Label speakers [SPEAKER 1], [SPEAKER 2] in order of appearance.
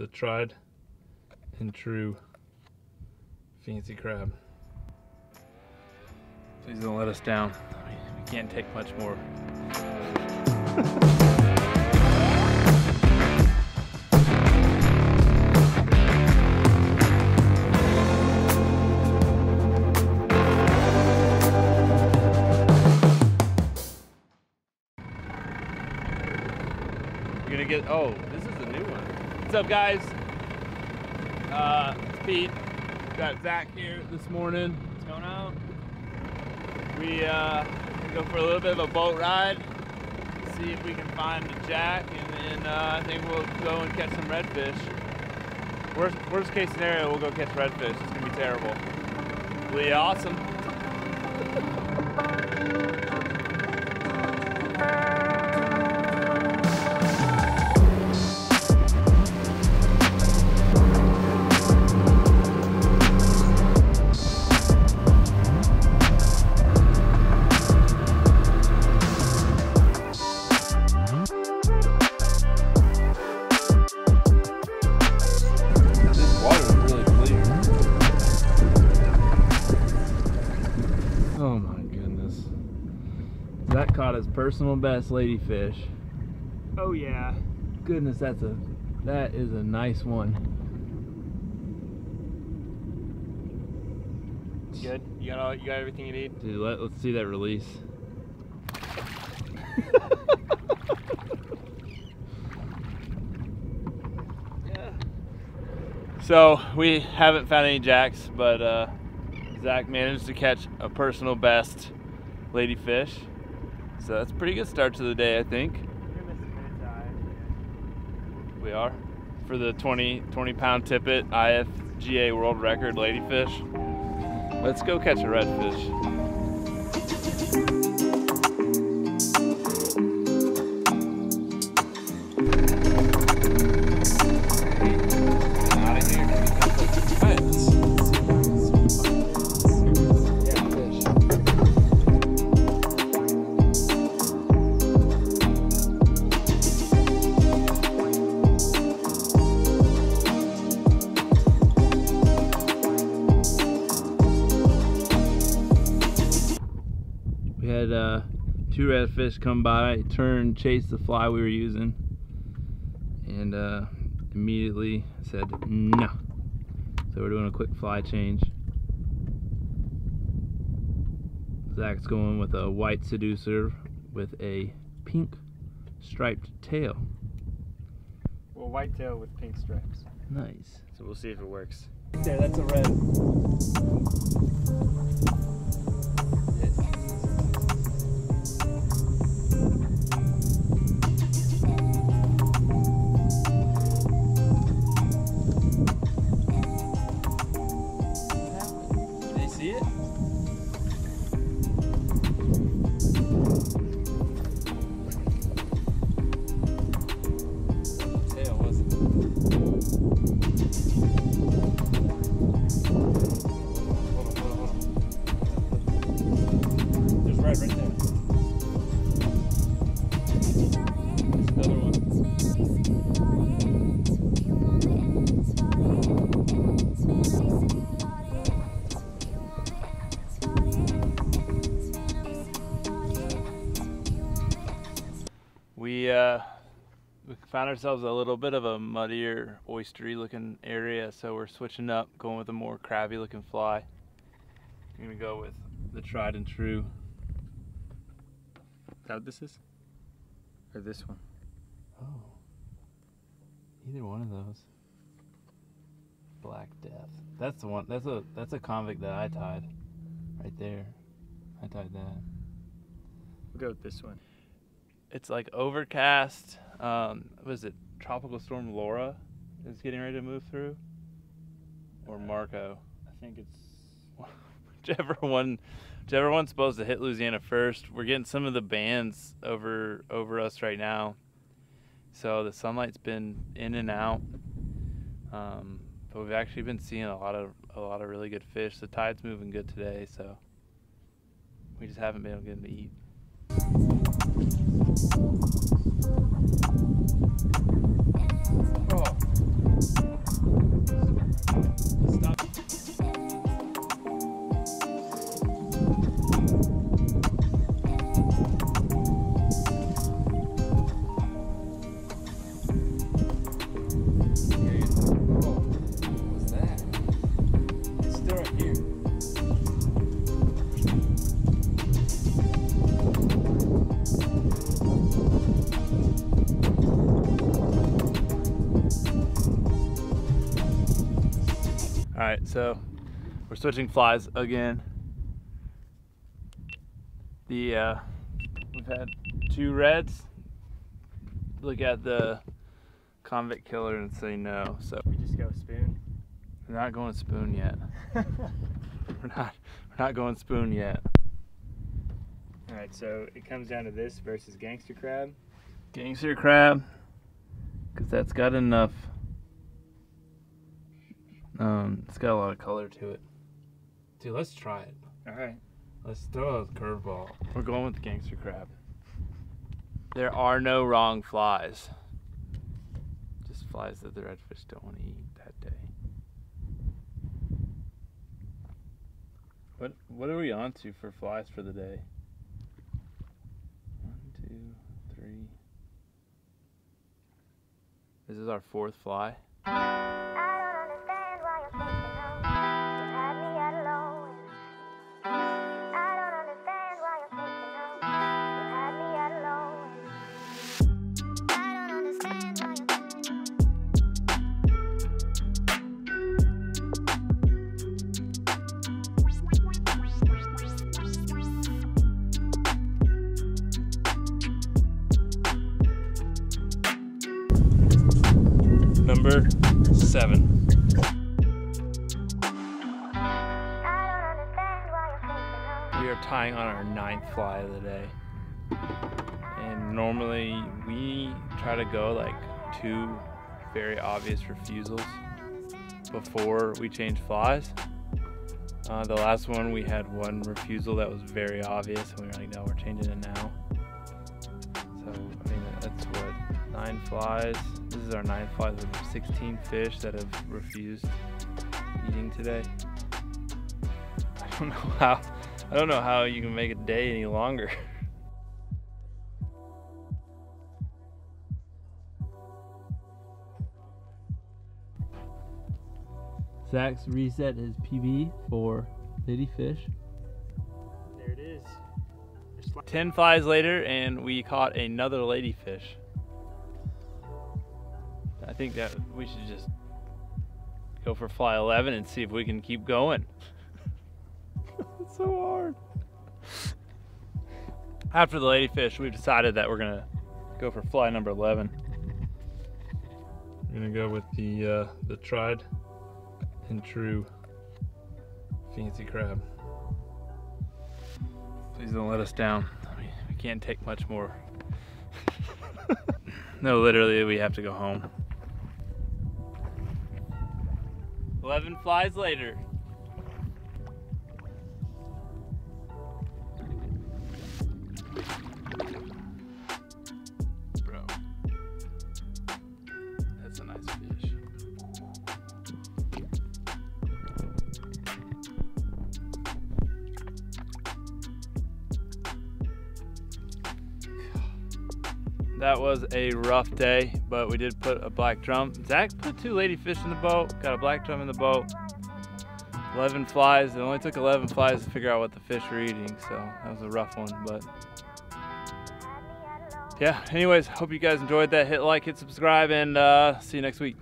[SPEAKER 1] the tried and true fancy crab. Please don't let us down. We can't take much more. You're gonna get, oh, this is a new one. What's up, guys? Uh, it's Pete. Got Zach here this morning. What's going on? We, uh, go for a little bit of a boat ride, see if we can find a jack, and then uh, I think we'll go and catch some redfish. Worst, worst case scenario, we'll go catch redfish. It's gonna be terrible. It'll be awesome. his personal best ladyfish.
[SPEAKER 2] Oh yeah.
[SPEAKER 1] Goodness, that's a that is a nice one.
[SPEAKER 2] Good. You got all, you got everything you need.
[SPEAKER 1] Dude, let, let's see that release.
[SPEAKER 2] Yeah.
[SPEAKER 1] So we haven't found any jacks, but uh, Zach managed to catch a personal best ladyfish. So that's a pretty good start to the day, I think.
[SPEAKER 2] You're missing minutes eye.
[SPEAKER 1] We are for the 20 20 pound tippet IGFA world record ladyfish. Let's go catch a redfish. Two redfish come by, turn, chase the fly we were using, and uh, immediately said no. So we're doing a quick fly change. Zach's going with a white Seaducer with a pink striped tail.
[SPEAKER 2] Well, white tail with pink stripes.
[SPEAKER 1] Nice.
[SPEAKER 2] So we'll see if it works.
[SPEAKER 1] There, that's a red. Found ourselves a little bit of a muddier, oystery looking area, so we're switching up, going with a more crabby looking fly. I'm gonna go with the tried and true.
[SPEAKER 2] Is that what this is? Or this one?
[SPEAKER 1] Oh, either one of those. Black Death. That's the one. That's a that's a convict that I tied, right there. I tied that.
[SPEAKER 2] We'll go with this one.
[SPEAKER 1] It's like overcast. Um, was it Tropical Storm Laura is getting ready to move through, or Marco?
[SPEAKER 2] I think it's.
[SPEAKER 1] whichever one whichever one's supposed to hit Louisiana first. We're getting some of the bands over over us right now. So the sunlight's been in and out. Um, but we've actually been seeing a lot of a lot of really good fish. The tide's moving good today, so we just haven't been able to get them to eat. Oh. Right, so we're switching flies again. The uh, we've had two reds. Look at the convict killer and say no. So
[SPEAKER 2] We just go spoon.
[SPEAKER 1] we're not going spoon yet. We're not we're not going spoon yet.
[SPEAKER 2] All right, so it comes down to this versus gangster crab.
[SPEAKER 1] Gangster crab, cause that's got enough. Um, it's got a lot of color to it. Dude, let's try it.
[SPEAKER 2] All right.
[SPEAKER 1] Let's throw a curveball. We're going with the gangster crab. There are no wrong flies. Just flies that the redfish don't want to eat that day. What what are we on to for flies for the day? One, two, three. This is our fourth fly. Seven. We are tying on our ninth fly of the day. And normally we try to go like two very obvious refusals before we change flies. Uh, the last one we had one refusal that was very obvious and we were like, no, we're changing it now. So, I mean, that's what, nine flies. This is our ninth flies with 16 fish that have refused eating today. I don't know how. I don't know how you can make a day any longer. Zach's reset his PB for ladyfish.
[SPEAKER 2] There it is.
[SPEAKER 1] 10 flies later, and we caught another ladyfish. I think that we should just go for fly 11 and see if we can keep going. it's so hard. After the ladyfish, we've decided that we're gonna go for fly number 11. We're gonna go with the uh, the tried and true fancy crab. Please don't let us down. We, we can't take much more. no, literally, we have to go home. 11 flies later. That was a rough day, but we did put a black drum. Zach put two ladyfish in the boat, got a black drum in the boat. 11 flies. It only took 11 flies to figure out what the fish were eating, so that was a rough one. But yeah, anyways, hope you guys enjoyed that. Hit like, hit subscribe, and uh, see you next week.